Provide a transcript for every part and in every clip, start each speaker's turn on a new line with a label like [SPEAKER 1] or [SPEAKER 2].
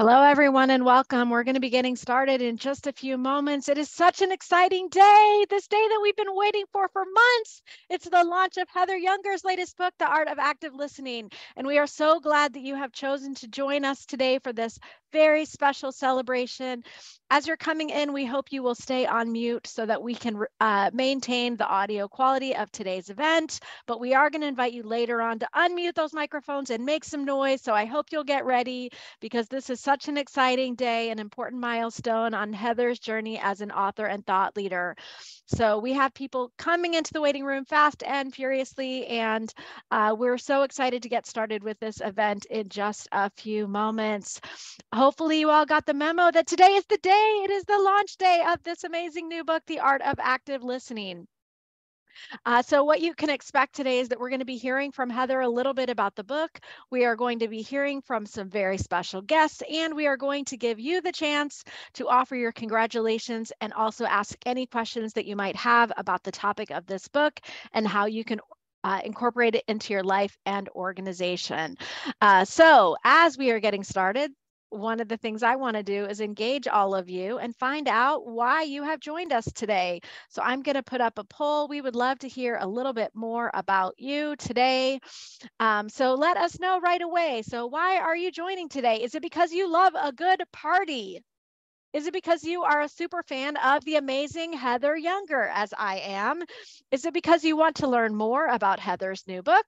[SPEAKER 1] Hello, everyone, and welcome. We're going to be getting started in just a few moments. It is such an exciting day, this day that we've been waiting for for months. It's the launch of Heather Younger's latest book, The Art of Active Listening. And we are so glad that you have chosen to join us today for this very special celebration. As you're coming in, we hope you will stay on mute so that we can uh, maintain the audio quality of today's event. But we are going to invite you later on to unmute those microphones and make some noise. So I hope you'll get ready because this is such an exciting day, an important milestone on Heather's journey as an author and thought leader. So we have people coming into the waiting room fast and furiously, and uh, we're so excited to get started with this event in just a few moments. Hopefully you all got the memo that today is the day. It is the launch day of this amazing new book, The Art of Active Listening. Uh, so what you can expect today is that we're going to be hearing from Heather a little bit about the book. We are going to be hearing from some very special guests, and we are going to give you the chance to offer your congratulations and also ask any questions that you might have about the topic of this book and how you can uh, incorporate it into your life and organization. Uh, so as we are getting started, one of the things I want to do is engage all of you and find out why you have joined us today. So I'm going to put up a poll. We would love to hear a little bit more about you today. Um, so let us know right away. So why are you joining today? Is it because you love a good party? Is it because you are a super fan of the amazing Heather Younger, as I am? Is it because you want to learn more about Heather's new book?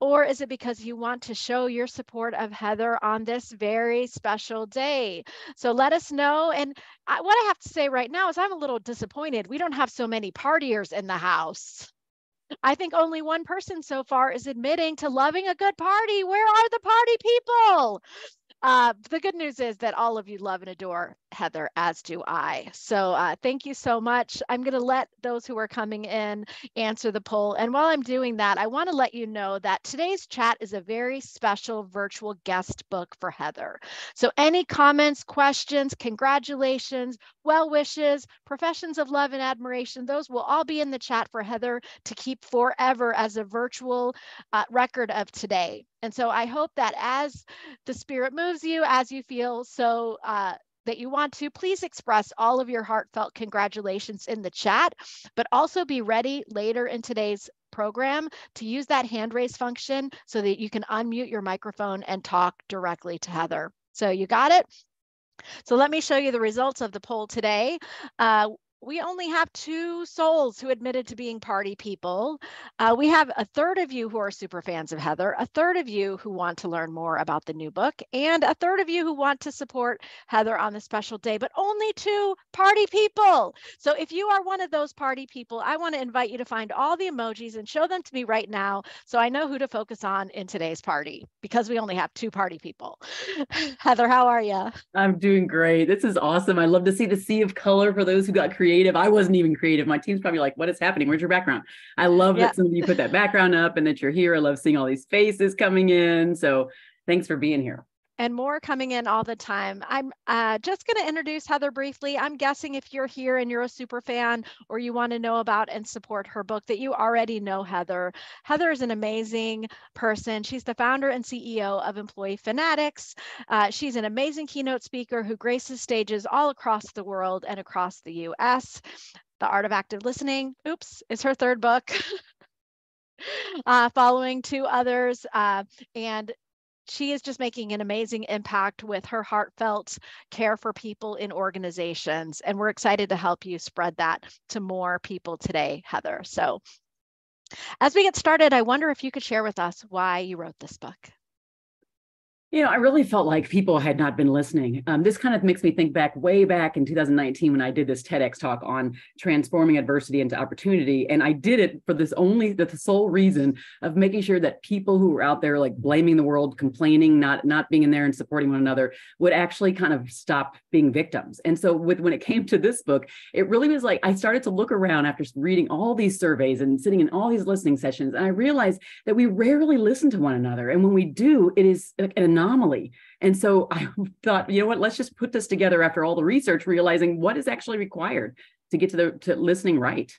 [SPEAKER 1] Or is it because you want to show your support of Heather on this very special day? So let us know. And I, what I have to say right now is I'm a little disappointed. We don't have so many partiers in the house. I think only one person so far is admitting to loving a good party. Where are the party people? Uh, the good news is that all of you love and adore Heather, as do I. So uh, thank you so much. I'm going to let those who are coming in answer the poll. And while I'm doing that, I want to let you know that today's chat is a very special virtual guest book for Heather. So any comments, questions, congratulations, well wishes, professions of love and admiration, those will all be in the chat for Heather to keep forever as a virtual uh, record of today. And so I hope that as the spirit moves you, as you feel so uh, that you want to, please express all of your heartfelt congratulations in the chat, but also be ready later in today's program to use that hand raise function so that you can unmute your microphone and talk directly to Heather. So you got it? So let me show you the results of the poll today. Uh, we only have two souls who admitted to being party people. Uh, we have a third of you who are super fans of Heather, a third of you who want to learn more about the new book, and a third of you who want to support Heather on the special day, but only two party people. So if you are one of those party people, I want to invite you to find all the emojis and show them to me right now so I know who to focus on in today's party because we only have two party people. Heather, how are you?
[SPEAKER 2] I'm doing great. This is awesome. I love to see the sea of color for those who got creative creative. I wasn't even creative. My team's probably like, what is happening? Where's your background? I love yeah. that some of you put that background up and that you're here. I love seeing all these faces coming in. So thanks for being here
[SPEAKER 1] and more coming in all the time. I'm uh, just going to introduce Heather briefly. I'm guessing if you're here and you're a super fan or you want to know about and support her book, that you already know Heather. Heather is an amazing person. She's the founder and CEO of Employee Fanatix. Uh, she's an amazing keynote speaker who graces stages all across the world and across the US. The Art of Active Listening, oops, is her third book. Uh, following two others. Uh, and she is just making an amazing impact with her heartfelt care for people in organizations. And we're excited to help you spread that to more people today, Heather. So as we get started, I wonder if you could share with us why you wrote this book.
[SPEAKER 2] You know, I really felt like people had not been listening. Um, this kind of makes me think back way back in 2019 when I did this TEDx talk on transforming adversity into opportunity. And I did it for this only the sole reason of making sure that people who were out there like blaming the world, complaining, not not being in there and supporting one another would actually kind of stop being victims. And so with when it came to this book, it really was like I started to look around after reading all these surveys and sitting in all these listening sessions. And I realized that we rarely listen to one another. And when we do, it is an anomaly. And so I thought, you know what, let's just put this together after all the research, realizing what is actually required to get to the to listening right.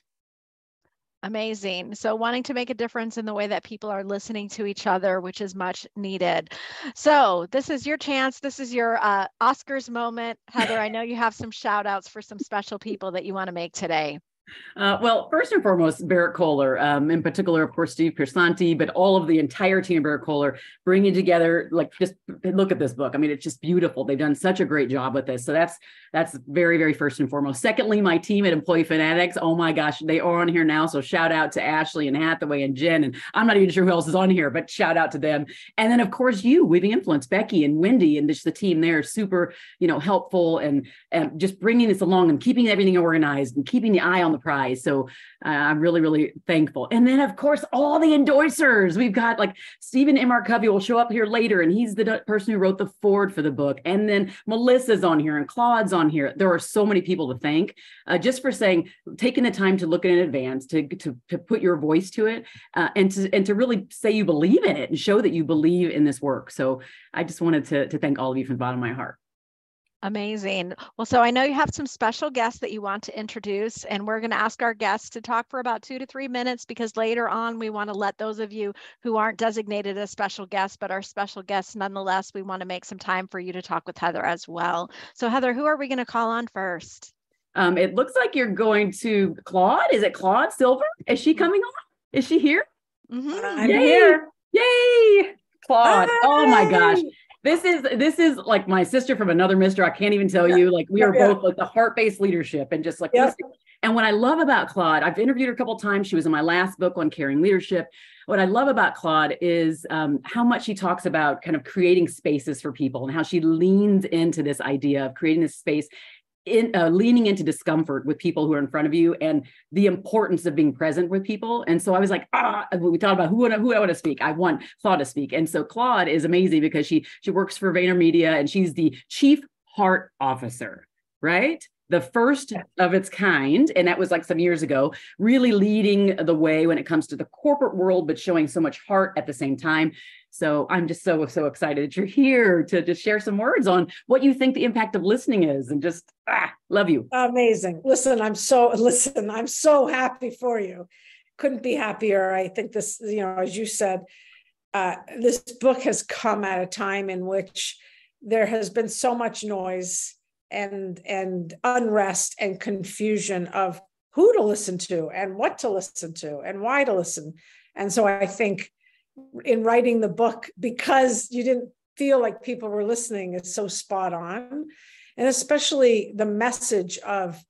[SPEAKER 1] Amazing. So, wanting to make a difference in the way that people are listening to each other, which is much needed. So, this is your chance. This is your uh, Oscars moment. Heather, I know you have some shout outs for some special people that you want to make today.
[SPEAKER 2] Uh, well, first and foremost, Berrett-Koehler, um, in particular, of course, Steve Piersanti, but all of the entire team of Berrett-Koehler bringing together, like, just look at this book. I mean, it's just beautiful. They've done such a great job with this. So that's that's very, very first and foremost. Secondly, my team at Employee Fanatix. Oh my gosh, they are on here now. So shout out to Ashley and Hathaway and Jen. And I'm not even sure who else is on here, but shout out to them. And then, of course, you, Weaving Influence, Becky and Wendy, and just the team there, super, you know, helpful and and just bringing this along and keeping everything organized and keeping the eye on the prize. So uh, I'm really, really thankful. And then, of course, all the endorsers. We've got like Stephen M. R. Covey will show up here later, and he's the person who wrote the foreword for the book. And then Melissa's on here and Claude's on here. There are so many people to thank uh, just for saying, taking the time to look in advance, to, to, to put your voice to it, uh, and, to, and to really say you believe in it and show that you believe in this work. So I just wanted to, to thank all of you from the bottom of my heart.
[SPEAKER 1] Amazing. Well, so I know you have some special guests that you want to introduce, and we're going to ask our guests to talk for about two to three minutes because later on we want to let those of you who aren't designated as special guests but are special guests nonetheless, we want to make some time for you to talk with Heather as well. So, Heather, who are we going to call on first?
[SPEAKER 2] Um, it looks like you're going to Claude. Is it Claude Silver? Is she coming on? Is she here?
[SPEAKER 3] Mm-hmm. I'm Yay. here.
[SPEAKER 2] Yay! Claude. Hi. Oh my gosh this is this is like my sister from another mister. I can't even tell you. Like we are both like the heart-based leadership and just like and what I love about Claude, I've interviewed her a couple times. She was in my last book on caring leadership. What I love about Claude is um, how much she talks about kind of creating spaces for people and how she leans into this idea of creating this space in uh, leaning into discomfort with people who are in front of you and the importance of being present with people. And so I was like, ah, we talked about who would who I want to speak. I want Claude to speak. And so Claude is amazing because she she works for VaynerMedia and she's the chief heart officer, right? the first of its kind, and that was like some years ago, really leading the way when it comes to the corporate world, but showing so much heart at the same time. So I'm just so, so excited that you're here to just share some words on what you think the impact of listening is and just ah, love you.
[SPEAKER 3] Amazing. Listen, I'm so, listen, I'm so happy for you. Couldn't be happier. I think this, you know, as you said, uh, this book has come at a time in which there has been so much noise and and unrest and confusion of who to listen to and what to listen to and why to listen and so i think in writing the book because you didn't feel like people were listening is so spot on and especially the message of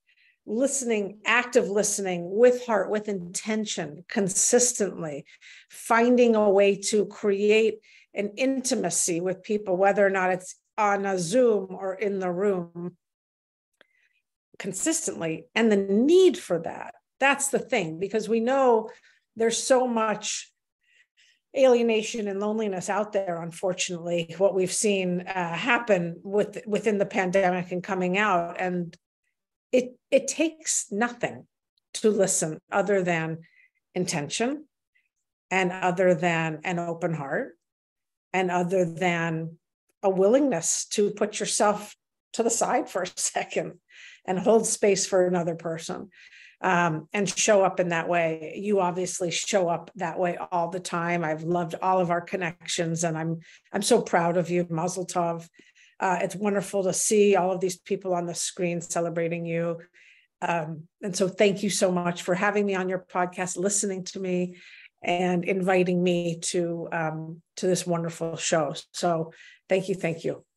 [SPEAKER 3] listening active listening with heart with intention consistently finding a way to create an intimacy with people whether or not it's on a Zoom or in the room consistently and the need for that. That's the thing, because we know there's so much alienation and loneliness out there unfortunately what we've seen uh, happen with within the pandemic and coming out. And it it takes nothing to listen other than intention and other than an open heart and other than a willingness to put yourself to the side for a second and hold space for another person um, and show up in that way. You obviously show up that way all the time. I've loved all of our connections, and I'm I'm so proud of you, Mazel Tov. Uh, it's wonderful to see all of these people on the screen celebrating you. Um, and so, thank you so much for having me on your podcast, listening to me, and inviting me to um, to this wonderful show. So, Thank you. Thank you.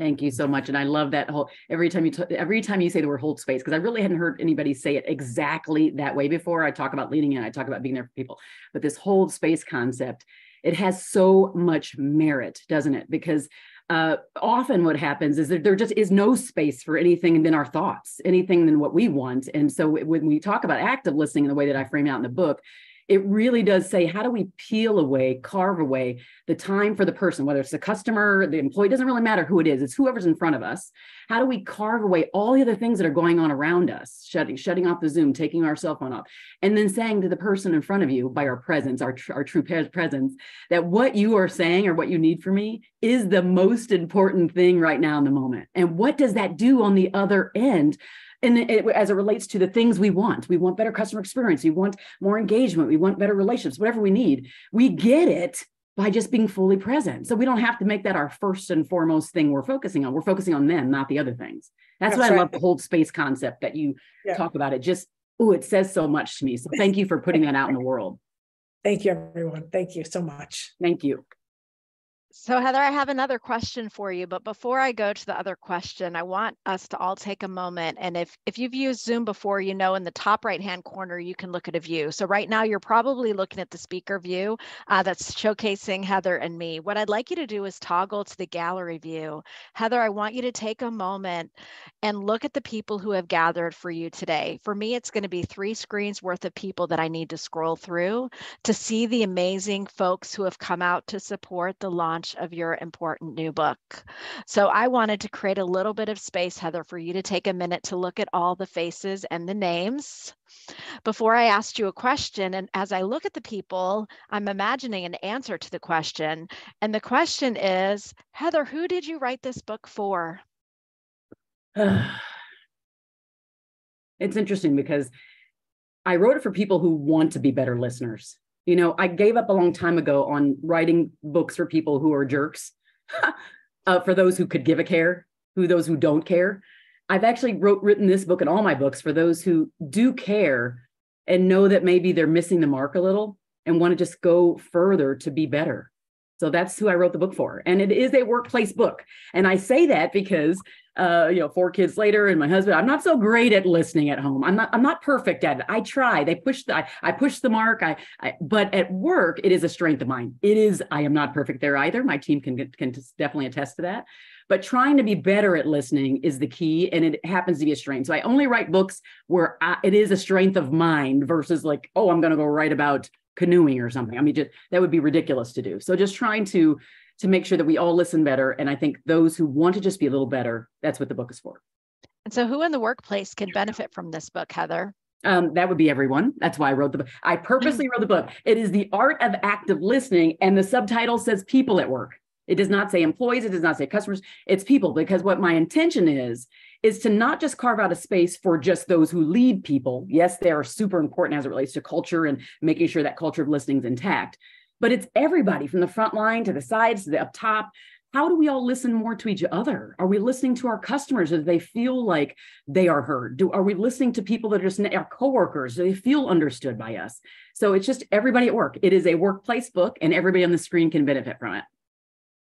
[SPEAKER 2] Thank you so much. And I love that whole every time you t- every time you say the word hold space, because I really hadn't heard anybody say it exactly that way before. I talk about leaning in, I talk about being there for people, but this hold space concept, it has so much merit, doesn't it? Because uh, often what happens is that there just is no space for anything than our thoughts, anything than what we want. And so when we talk about active listening in the way that I frame out in the book, it really does say how do we peel away carve away the time for the person whether it's the customer the employee doesn't really matter who it is it's whoever's in front of us. How do we carve away all the other things that are going on around us shutting shutting off the zoom taking our cell phone off and then saying to the person in front of you by our presence our, our true presence that what you are saying or what you need from me is the most important thing right now in the moment. And what does that do on the other end and it, as it relates to the things we want we want better customer experience we want more engagement we want better relationships whatever we need we get it by just being fully present. So we don't have to make that our first and foremost thing we're focusing on. We're focusing on them not the other things. That's, that's why right. i love the hold space concept that you yeah. talk about. It just oh it says so much to me. So thank you for putting that out in the world.
[SPEAKER 3] Thank you everyone. Thank you so much.
[SPEAKER 2] Thank you
[SPEAKER 1] so Heather, I have another question for you, but before I go to the other question, I want us to all take a moment. And if, if you've used Zoom before, you know in the top right-hand corner, you can look at a view. So right now you're probably looking at the speaker view uh, that's showcasing Heather and me. What I'd like you to do is toggle to the gallery view. Heather, I want you to take a moment and look at the people who have gathered for you today. For me, it's gonna be three screens worth of people that I need to scroll through to see the amazing folks who have come out to support the launch launch of your important new book. So I wanted to create a little bit of space, Heather, for you to take a minute to look at all the faces and the names. Before I asked you a question, and as I look at the people, I'm imagining an answer to the question. And the question is Heather, who did you write this book for?
[SPEAKER 2] it's interesting because I wrote it for people who want to be better listeners. You know, I gave up a long time ago on writing books for people who are jerks, uh, for those who could give a care, who those who don't care. I've actually wrote written this book and all my books for those who do care and know that maybe they're missing the mark a little and want to just go further to be better. So that's who I wrote the book for. And it is a workplace book. And I say that because uh, you know, four kids later and my husband, I'm not so great at listening at home. I'm not, I'm not perfect at it. I try. They push the, I, I push the mark. I, I, but at work, it is a strength of mine. It is, I am not perfect there either. My team can, can definitely attest to that. But trying to be better at listening is the key, and it happens to be a strength. So I only write books where I, it is a strength of mine versus like, oh, I'm going to go write about canoeing or something. I mean, just that would be ridiculous to do. So just trying to to make sure that we all listen better. And I think those who want to just be a little better, that's what the book is for.
[SPEAKER 1] And so, who in the workplace can benefit from this book, Heather?
[SPEAKER 2] Um, that would be everyone. That's why I wrote the book. I purposely wrote the book. It is the art of active listening, and the subtitle says people at work. It does not say employees, it does not say customers, it's people. Because what my intention is, is to not just carve out a space for just those who lead people. Yes, they are super important as it relates to culture and making sure that culture of listening is intact but it's everybody from the front line to the sides to the up top. How do we all listen more to each other? Are we listening to our customers do they feel like they are heard? Do are we listening to people that are just our coworkers? Do they feel understood by us? So it's just everybody at work. It is a workplace book and everybody on the screen can benefit from it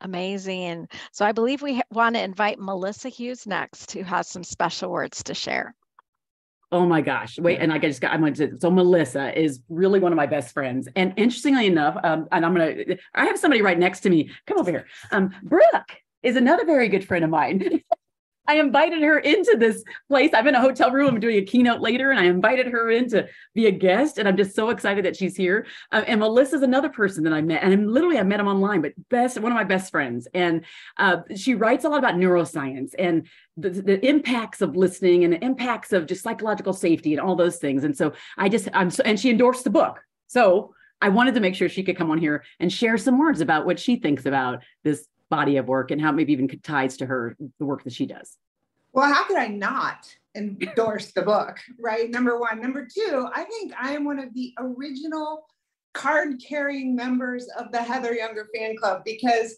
[SPEAKER 1] amazing so i believe we want to invite melissa hughes next who has some special words to share
[SPEAKER 2] Oh my gosh. Wait, and I just got, I'm going to, so Melissa is really one of my best friends. And interestingly enough, um, and I'm going to, I have somebody right next to me. Come over here. Um, Brooke is another very good friend of mine. I invited her into this place. I'm in a hotel room. I'm doing a keynote later, and I invited her in to be a guest. And I'm just so excited that she's here. Uh, and Melissa's another person that I met, and I'm, literally I met him online, but best one of my best friends. And uh, she writes a lot about neuroscience and the, the impacts of listening and the impacts of just psychological safety and all those things. And so I just I'm so, and she endorsed the book. So I wanted to make sure she could come on here and share some words about what she thinks about this body of work and how maybe even ties to her the work that she does.
[SPEAKER 4] Well how could i not endorse the book right? Number one. Number two i think i am one of the original card carrying members of the heather younger fan club because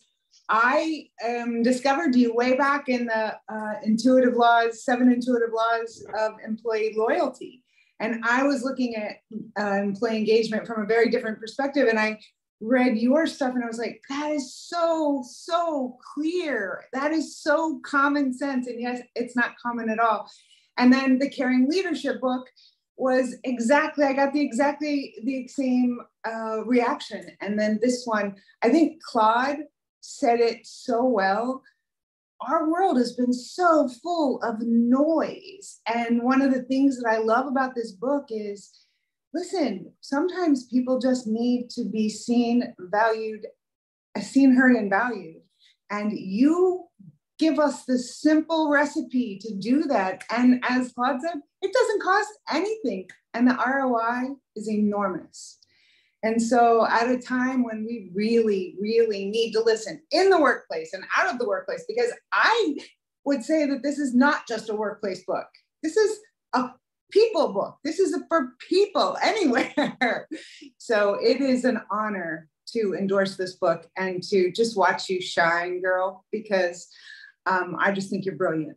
[SPEAKER 4] i um, discovered you way back in the uh, intuitive laws seven intuitive laws of employee loyalty. And i was looking at uh, employee engagement from a very different perspective. And i read your stuff and I was like, that is so, so clear. That is so common sense. And yes, it's not common at all. And then the Caring Leadership book was exactly, I got the exactly the same uh, reaction. And then this one, I think Claude said it so well. Our world has been so full of noise. And one of the things that I love about this book is listen, sometimes people just need to be seen, valued, uh, seen, heard, and valued. And you give us the simple recipe to do that. And as Claude said, it doesn't cost anything. And the ROI is enormous. And so, at a time when we really, really need to listen in the workplace and out of the workplace, because I would say that this is not just a workplace book This is a people book. This is for people anywhere. so it is an honor to endorse this book and to just watch you shine, girl, because um, I just think you're brilliant.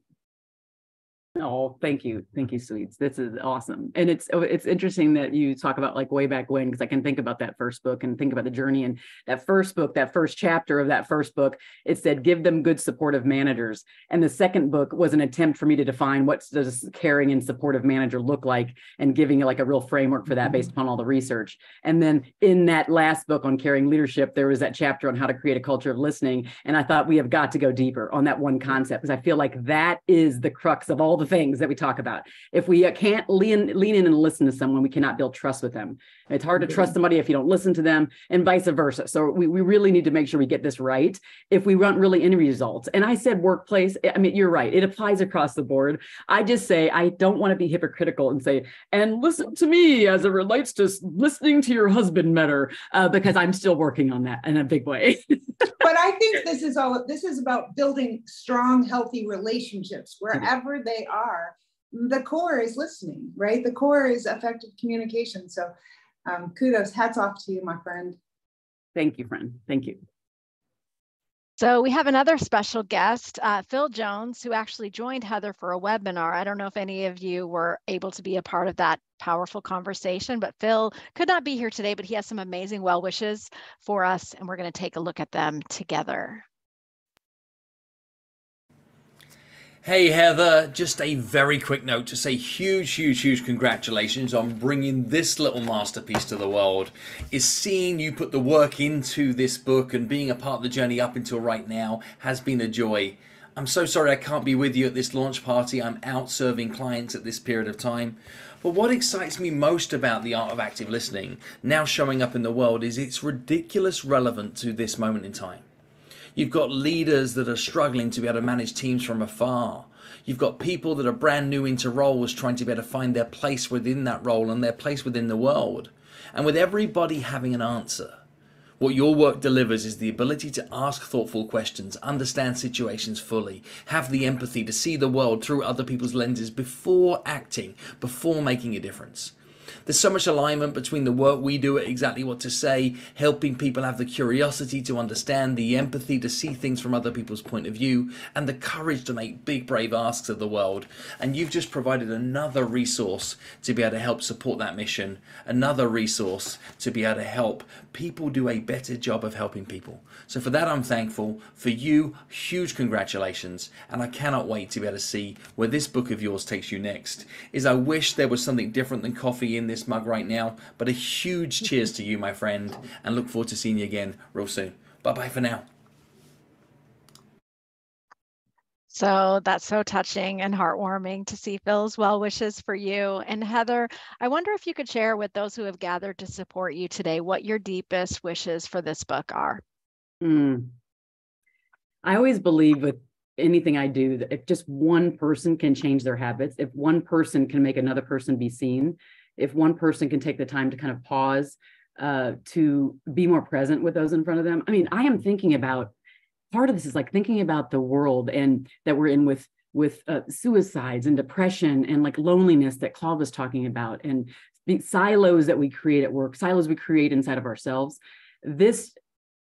[SPEAKER 2] Oh, thank you. Thank you, sweets. This is awesome. And it's oh, it's interesting that you talk about like way back when, because I can think about that first book and think about the journey. And that first book, that first chapter of that first book, it said, give them good supportive managers. And the second book was an attempt for me to define what does caring and supportive manager look like and giving like a real framework for that based mm-hmm. upon all the research. And then in that last book on caring leadership, there was that chapter on how to create a culture of listening. And I thought we have got to go deeper on that one concept because I feel like that is the crux of all the things that we talk about. If we uh, can't lean lean in and listen to someone, we cannot build trust with them. It's hard to trust somebody if you don't listen to them, and vice versa. So we, we really need to make sure we get this right if we want really any results. And I said workplace. I mean, you're right. It applies across the board. I just say I don't want to be hypocritical and say and listen to me as it relates to listening to your husband better uh, because I'm still working on that in a big way.
[SPEAKER 4] but I think this is all. This is about building strong, healthy relationships wherever they are are, the core is listening, right? The core is effective communication. So um, kudos, hats off to you, my friend.
[SPEAKER 2] Thank you, friend. Thank you.
[SPEAKER 1] So we have another special guest, uh, Phil Jones, who actually joined Heather for a webinar. I don't know if any of you were able to be a part of that powerful conversation, but Phil could not be here today, but he has some amazing well wishes for us, and we're going to take a look at them together.
[SPEAKER 5] Hey Heather, just a very quick note to say huge, huge, huge congratulations on bringing this little masterpiece to the world. Is seeing you put the work into this book and being a part of the journey up until right now has been a joy. I'm so sorry I can't be with you at this launch party. I'm out serving clients at this period of time. But what excites me most about the art of active listening now showing up in the world is its ridiculous relevant to this moment in time. You've got leaders that are struggling to be able to manage teams from afar. You've got people that are brand new into roles trying to be able to find their place within that role and their place within the world. And with everybody having an answer, what your work delivers is the ability to ask thoughtful questions, understand situations fully, have the empathy to see the world through other people's lenses before acting, before making a difference. There's so much alignment between the work we do at exactly what to say, helping people have the curiosity to understand, the empathy to see things from other people's point of view, and the courage to make big, brave asks of the world. And you've just provided another resource to be able to help support that mission, another resource to be able to help people do a better job of helping people. So for that, I'm thankful. For you, huge congratulations. And I cannot wait to be able to see where this book of yours takes you next. Is I wish there was something different than coffee in this mug right now, but a huge cheers to you, my friend, and look forward to seeing you again real soon. Bye bye for now.
[SPEAKER 1] So that's so touching and heartwarming to see Phil's well wishes for you. And Heather, I wonder if you could share with those who have gathered to support you today what your deepest wishes for this book are.
[SPEAKER 2] Mm. I always believe with anything I do that if just one person can change their habits, if one person can make another person be seen, if one person can take the time to kind of pause uh, to be more present with those in front of them. I mean, I am thinking about part of this is like thinking about the world and that we're in with with uh, suicides and depression and like loneliness that Claude was talking about and the silos that we create at work, silos we create inside of ourselves. This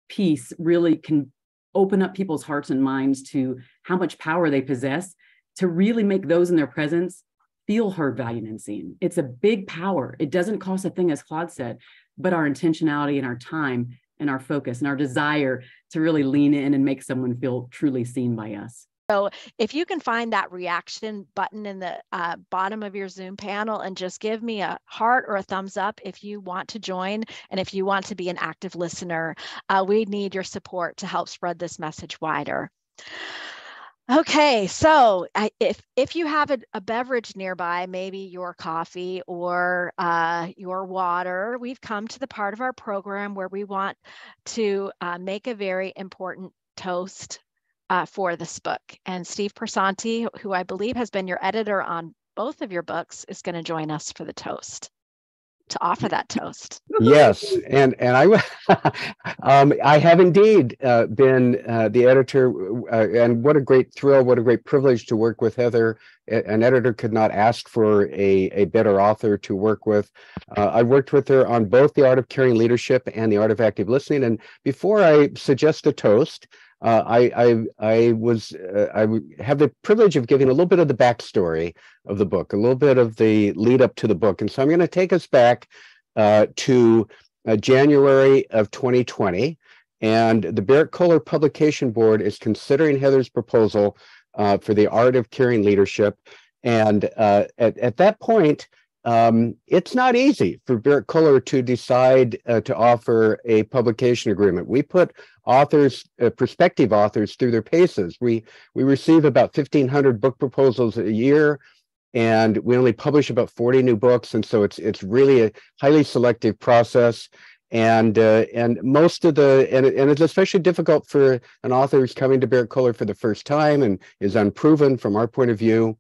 [SPEAKER 2] piece really can open up people's hearts and minds to how much power they possess to really make those in their presence feel heard, valued, and seen. It's a big power. It doesn't cost a thing, as Claude said, but our intentionality and our time and our focus and our desire to really lean in and make someone feel truly seen by us.
[SPEAKER 1] So if you can find that reaction button in the uh, bottom of your Zoom panel and just give me a heart or a thumbs up if you want to join and if you want to be an active listener, uh, we need your support to help spread this message wider. Okay, so if if you have a, a, beverage nearby, maybe your coffee or uh, your water, we've come to the part of our program where we want to uh, make a very important toast uh, for this book. And Steve Piersanti, who I believe has been your editor on both of your books, is going to join us for the toast. To offer that toast.
[SPEAKER 6] yes, and and I, um, I have indeed uh, been uh, the editor, uh, and what a great thrill, what a great privilege to work with Heather. An editor could not ask for a a better author to work with. Uh, I worked with her on both the art of caring leadership and the art of active listening. And before I suggest a toast. Uh, I, I, I was uh, I have the privilege of giving a little bit of the backstory of the book, a little bit of the lead up to the book, and so I'm going to take us back uh, to uh, January of 2020, and the Berrett-Koehler Publication Board is considering Heather's proposal uh, for the art of caring leadership, and uh, at at that point. Um, it's not easy for Berrett-Koehler to decide to offer a publication agreement. We put authors, uh, prospective authors, through their paces. We we receive about fifteen hundred book proposals a year, and we only publish about forty new books, and so it's it's really a highly selective process. And uh, and most of the and, and it's especially difficult for an author who's coming to Berrett-Koehler for the first time and is unproven from our point of view.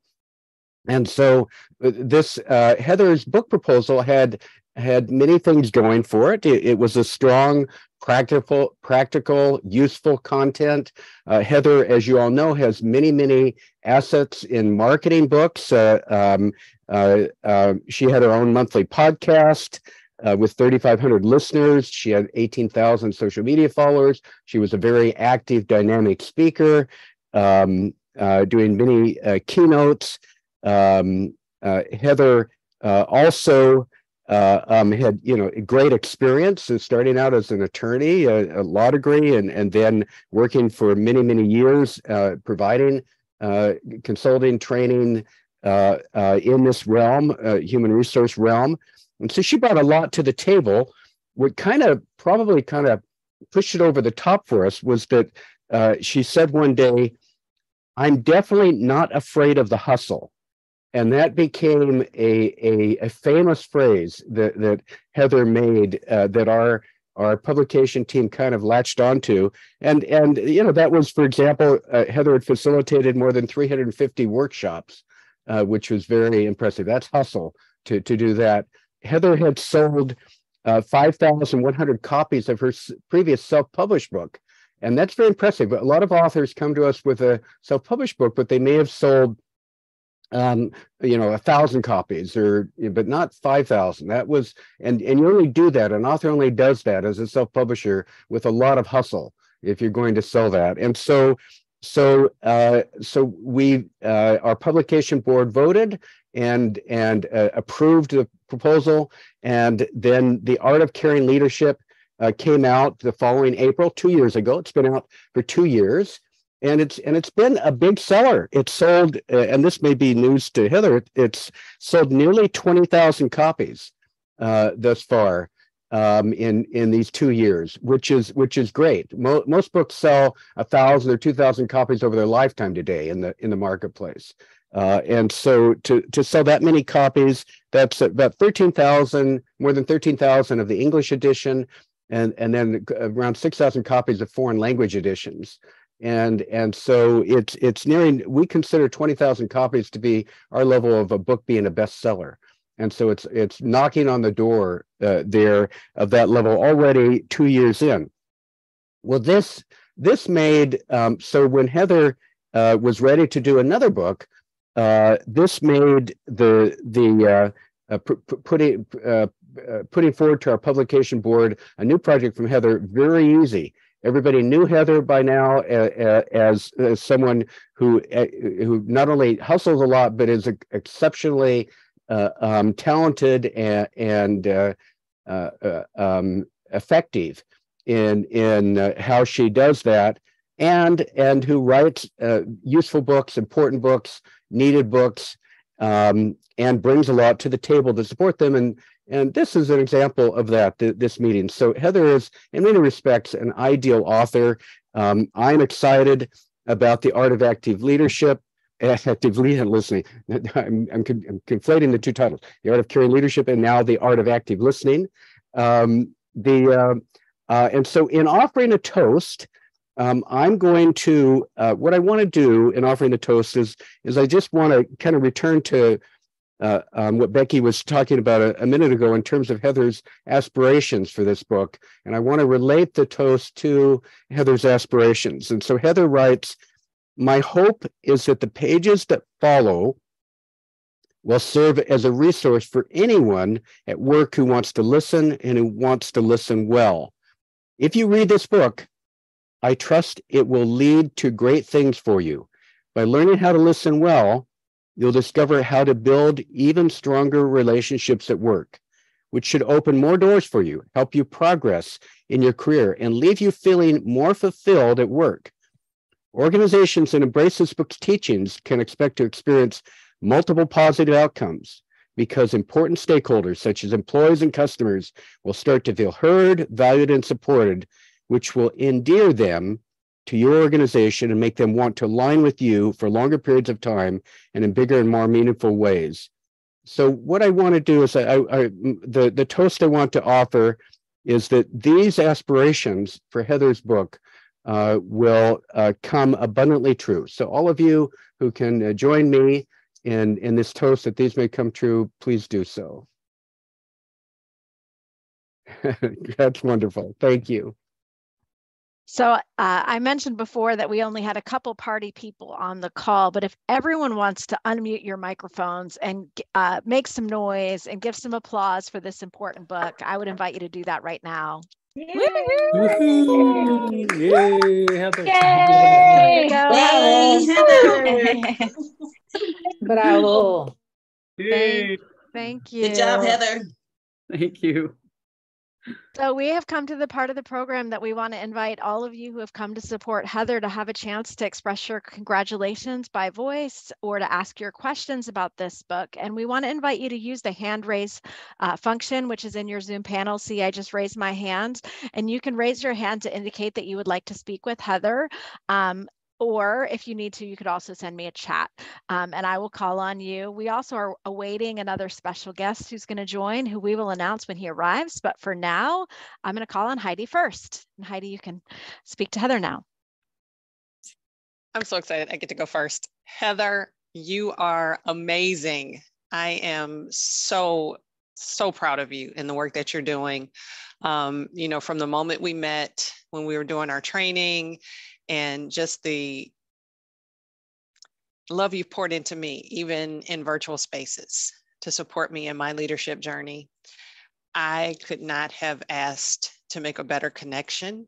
[SPEAKER 6] And so uh, this uh, Heather's book proposal had had many things going for it. it. It, was a strong practical, practical, useful content. Uh, Heather, as you all know, has many, many assets in marketing books. Uh, um, uh, uh she had her own monthly podcast. Uh, with 3,500 listeners, she had 18,000 social media followers. She was a very active, dynamic speaker, um, uh, doing many keynotes. Um, Heather also uh, um, had you know great experience in starting out as an attorney, a, a, law degree, and and then working for many many years, uh, providing uh, consulting training uh, uh, in this realm, uh, human resource realm, and so she brought a lot to the table. What kind of probably kind of pushed it over the top for us was that she said one day, "I'm definitely not afraid of the hustle." And that became a, a, a famous phrase that, that Heather made uh, that our our publication team kind of latched onto. And, and you know, that was, for example, uh, Heather had facilitated more than 350 workshops, uh, which was very impressive. That's hustle to, to do that. Heather had sold uh, 5,100 copies of her previous self-published book. And that's very impressive. But a lot of authors come to us with a self-published book, but they may have sold um, you know, a thousand copies or, but not 5,000. That was, and, and you only do that. An author only does that as a self-publisher with a lot of hustle if you're going to sell that. And so, so, uh, so we, uh, our publication board voted and, and uh, approved the proposal. And then the art of caring leadership uh, came out the following April, two years ago. It's been out for two years and it's and it's been a big seller. It's sold, uh, and this may be news to Heather. It's sold nearly twenty thousand copies uh, thus far um, in in these two years, which is which is great. Mo- most books sell a thousand or two thousand copies over their lifetime today in the in the marketplace. Uh, and so to to sell that many copies, that's about thirteen thousand, more than thirteen thousand of the English edition, and and then around six thousand copies of foreign language editions and and so it's it's nearing we consider 20,000 copies to be our level of a book being a bestseller. And so it's it's knocking on the door uh, there of that level already 2 years in. Well this this made um, so when Heather uh, was ready to do another book uh, this made the the uh, uh, putting uh, putting forward to our publication board a new project from Heather very easy Everybody knew Heather by now as, as someone who who not only hustles a lot but is exceptionally uh, um, talented and, and uh, uh, uh, um, effective in in uh, how she does that, and and who writes uh, useful books, important books, needed books, um, and brings a lot to the table to support them. And and this is an example of that, th- this meeting. So Heather is, in many respects, an ideal author. Um, I'm excited about the art of active leadership, active listening. I'm, I'm, I'm, conflating the two titles, the art of caring leadership and now the art of active listening. Um, the uh, uh, And so in offering a toast, um, I'm going to, uh, what I want to do in offering the toast is, is I just want to kind of return to uh, um, what Becky was talking about a, a, minute ago in terms of Heather's aspirations for this book. And I want to relate the toast to Heather's aspirations. And so Heather writes, My hope is that the pages that follow will serve as a resource for anyone at work who wants to listen and who wants to listen well. If you read this book, I trust it will lead to great things for you. By learning how to listen well, you'll discover how to build even stronger relationships at work, which should open more doors for you, help you progress in your career, and leave you feeling more fulfilled at work. Organizations that embrace this book's teachings can expect to experience multiple positive outcomes because important stakeholders, such as employees and customers, will start to feel heard, valued, and supported, which will endear them to your organization and make them want to align with you for longer periods of time and in bigger and more meaningful ways. So what I want to do is I, I, the, the toast I want to offer is that these aspirations for Heather's book uh, will uh, come abundantly true. So all of you who can uh, join me in, in this toast that these may come true, please do so. That's wonderful. Thank you.
[SPEAKER 1] So uh, I mentioned before that we only had a couple party people on the call, but if everyone wants to unmute your microphones and uh, make some noise and give some applause for this important book, I would invite you to do that right now. Yay!
[SPEAKER 2] Yay! Heather.
[SPEAKER 1] Yay!
[SPEAKER 7] Yay!
[SPEAKER 3] Bravo.
[SPEAKER 1] Thank, thank you.
[SPEAKER 7] Good job, Heather.
[SPEAKER 2] Thank you.
[SPEAKER 1] So we have come to the part of the program that we want to invite all of you who have come to support Heather to have a chance to express your congratulations by voice or to ask your questions about this book. And we want to invite you to use the hand raise uh, function, which is in your Zoom panel. See, I just raised my hand and you can raise your hand to indicate that you would like to speak with Heather. Um, or if you need to, you could also send me a chat um, and I will call on you. We also are awaiting another special guest who's going to join, who we will announce when he arrives. But for now, I'm going to call on Heidi first. And Heidi, you can speak to Heather now.
[SPEAKER 8] I'm so excited. I get to go first. Heather, you are amazing. I am so, so proud of you and the work that you're doing. Um, you know, from the moment we met when we were doing our training and just the love you've poured into me, even in virtual spaces to support me in my leadership journey. I could not have asked to make a better connection.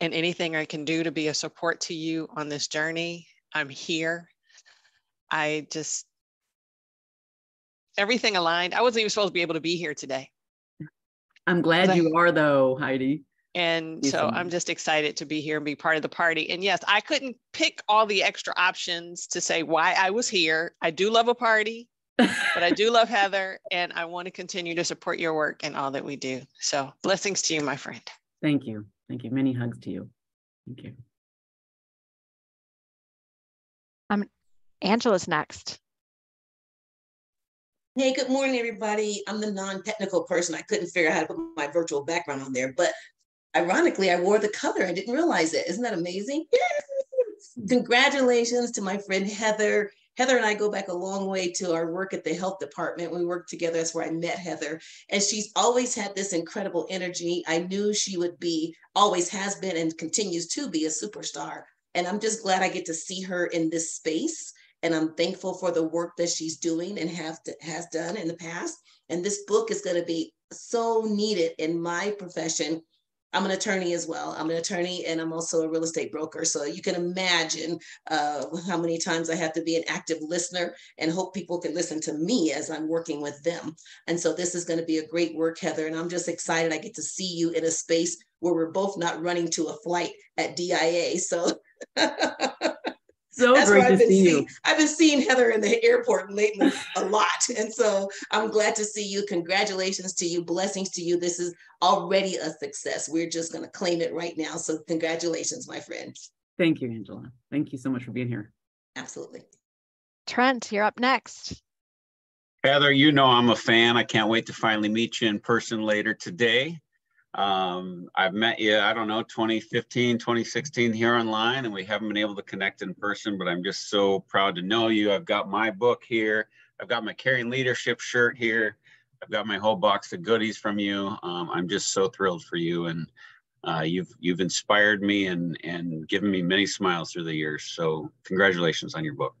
[SPEAKER 8] And anything I can do to be a support to you on this journey, I'm here. I just, everything aligned. I wasn't even supposed to be able to be here today.
[SPEAKER 2] I'm glad you are, though, Heidi.
[SPEAKER 8] And so I'm just excited to be here and be part of the party. And yes, I couldn't pick all the extra options to say why I was here. I do love a party, but I do love Heather and I want to continue to support your work and all that we do. So blessings to you, my friend.
[SPEAKER 2] Thank you. Thank you. Many hugs to you. Thank you.
[SPEAKER 1] Um, Angela's next.
[SPEAKER 7] Hey, good morning, everybody. I'm the non-technical person. I couldn't figure out how to put my virtual background on there, but ironically, I wore the color. I didn't realize it. Isn't that amazing? Congratulations to my friend Heather. Heather and I go back a long way to our work at the health department. We worked together. That's where I met Heather. And she's always had this incredible energy. I knew she would be, always has been, and continues to be a superstar. And I'm just glad I get to see her in this space. And I'm thankful for the work that she's doing and have to, has done in the past. And this book is going to be so needed in my profession I'm an attorney as well. I'm an attorney and I'm also a real estate broker. So you can imagine uh, how many times I have to be an active listener and hope people can listen to me as I'm working with them. And so this is going to be a great work, Heather. And I'm just excited I get to see you in a space where we're both not running to a flight at DIA. So
[SPEAKER 2] so That's great to see
[SPEAKER 7] seeing,
[SPEAKER 2] you.
[SPEAKER 7] I've been seeing Heather in the airport lately a lot. And so I'm glad to see you. Congratulations to you. Blessings to you. This is already a success. We're just going to claim it right now. So congratulations, my friend.
[SPEAKER 2] Thank you, Angela. Thank you so much for being here.
[SPEAKER 7] Absolutely.
[SPEAKER 1] Trent, you're up next.
[SPEAKER 9] Heather, you know I'm a fan. I can't wait to finally meet you in person later today. Um, I've met you, I don't know, 2015, 2016 here online, and we haven't been able to connect in person, but I'm just so proud to know you. I've got my book here. I've got my caring leadership shirt here. I've got my whole box of goodies from you. Um, I'm just so thrilled for you, and uh, you've you've inspired me and and given me many smiles through the years. So congratulations on your book.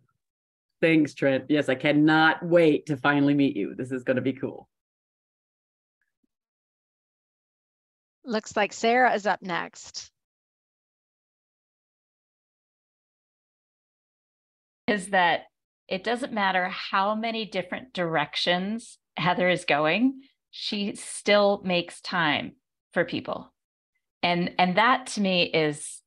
[SPEAKER 2] Thanks, Trent. Yes, I cannot wait to finally meet you. This is going to be cool.
[SPEAKER 1] Looks like Sarah is up next.
[SPEAKER 10] Is that it doesn't matter how many different directions Heather is going, she still makes time for people. And and that to me is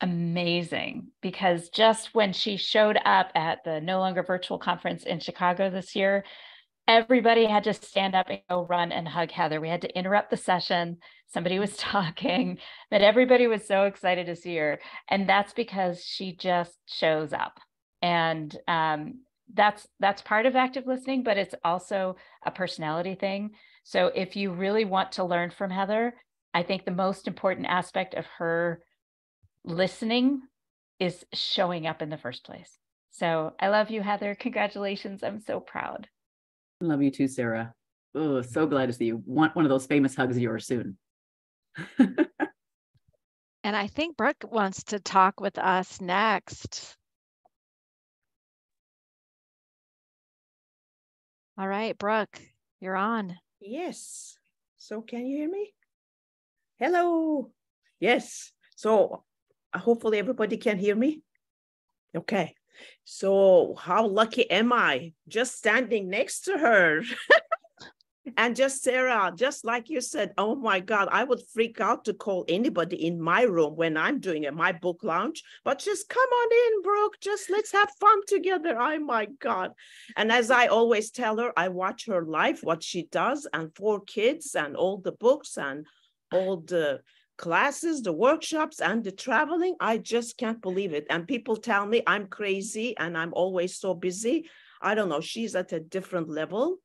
[SPEAKER 10] amazing because just when she showed up at the No Longer Virtual conference in Chicago this year, everybody had to stand up and go run and hug Heather. We had to interrupt the session. Somebody was talking, but everybody was so excited to see her. And that's because she just shows up. And um, that's that's part of active listening, but it's also a personality thing. So if you really want to learn from Heather, I think the most important aspect of her listening is showing up in the first place. So I love you, Heather. Congratulations. I'm so proud.
[SPEAKER 2] Love you too, Sarah. Oh, so glad to see you. Want one of those famous hugs of yours soon.
[SPEAKER 1] and I think Brooke wants to talk with us next. All right, Brooke, you're on.
[SPEAKER 11] Yes. So can you hear me? Hello. Yes. So uh, hopefully everybody can hear me. Okay. So how lucky am I just standing next to her? and just Sarah, just like you said, oh my God, I would freak out to call anybody in my room when I'm doing it, my book launch. But just come on in, Brooke. Just let's have fun together. Oh my God. And as I always tell her, I watch her life, what she does, and four kids, and all the books and all the classes, the workshops, and the traveling. I just can't believe it. And people tell me I'm crazy and I'm always so busy. I don't know. She's at a different level.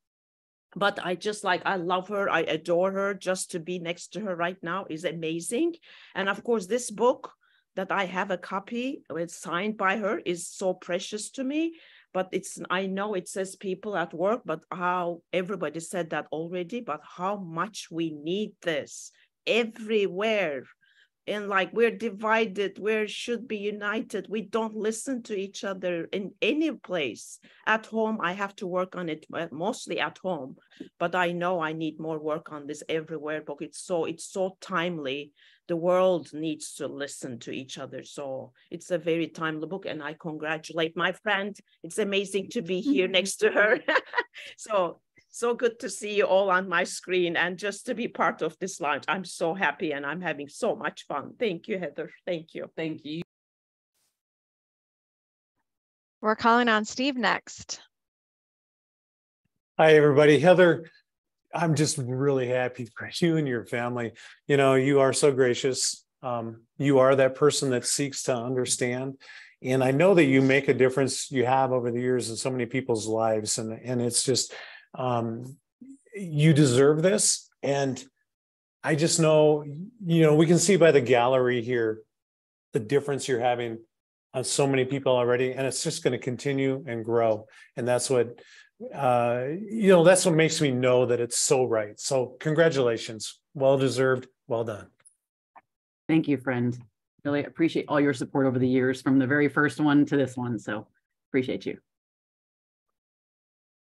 [SPEAKER 11] But I just like, I love her. I adore her. Just to be next to her right now is amazing. And of course, this book that I have a copy, uh, it's signed by her, is so precious to me but it's i know it says people at work but how everybody said that already but how much we need this everywhere. And like we're divided we should be united. We don't listen to each other in any place. At home i have to work on it mostly at home but i know i need more work on this everywhere but it's so it's so timely. The world needs to listen to each other. So it's a very timely book and i congratulate my friend. It's amazing to be here next to her. So so good to see you all on my screen and just to be part of this launch. I'm so happy and I'm having so much fun. Thank you, Heather. Thank you.
[SPEAKER 2] Thank you.
[SPEAKER 1] We're calling on Steve next.
[SPEAKER 12] Hi, everybody. Heather, I'm just really happy for you and your family. You know, you are so gracious. Um, you are that person that seeks to understand. And I know that you make a difference you have over the years in so many people's lives. And, and it's just, um, you deserve this. And I just know, you know, we can see by the gallery here the difference you're having on so many people already, and it's just going to continue and grow. And that's what, uh, you know, that's what makes me know that it's so right. So, congratulations. Well deserved. Well done.
[SPEAKER 2] Thank you, friend. Really appreciate all your support over the years from the very first one to this one. So, appreciate you.